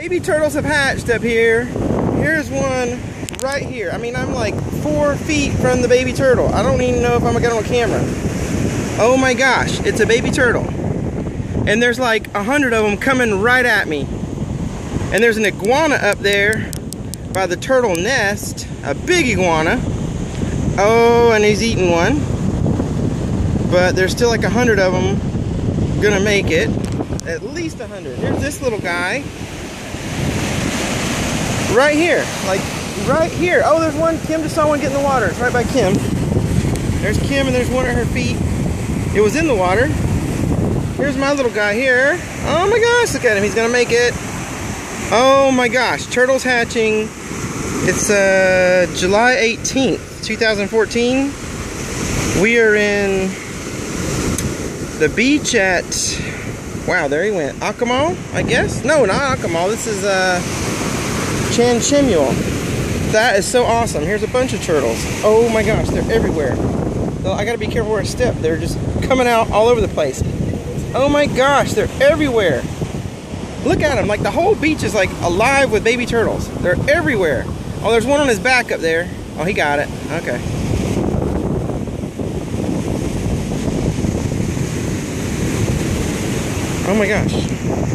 Baby turtles have hatched up here. Here's one right here. I mean, I'm like four feet from the baby turtle. I don't even know if I'm gonna get on camera. Oh my gosh, it's a baby turtle. And there's like a hundred of them coming right at me. And there's an iguana up there by the turtle nest, a big iguana. Oh, and he's eating one. But there's still like a hundred of them gonna make it. At least a hundred. Here's this little guy right here, like right here. Oh, there's one. Kim just saw one get in the water. It's right by Kim. There's Kim, and there's one at her feet. It was in the water. Here's my little guy here. Oh my gosh, look at him. He's gonna make it. Oh my gosh, turtles hatching. It's uh, July 18th, 2014. We are in the beach at, wow, there he went. Akumal, I guess? No, not Akumal. This is uh, Chan Chemuyil. That is so awesome. Here's a bunch of turtles. Oh my gosh, they're everywhere. So I gotta be careful where I step. They're just coming out all over the place. Oh my gosh, they're everywhere. Look at them, like the whole beach is like alive with baby turtles. They're everywhere. Oh, there's one on his back up there. Oh, he got it. Okay. Oh my gosh.